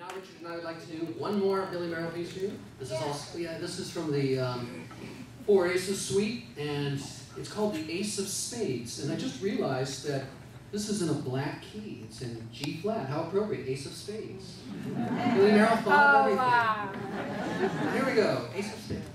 now Richard and I would like to do one more Billy Mayerl piece for you. This is also yeah, this is from the um, Four Aces Suite, and it's called the Ace of Spades. And I just realized that this is in a black key. It's in G flat. How appropriate, Ace of Spades. Billy Mayerl thought of Oh, everything. wow. Here we go, Ace of Spades.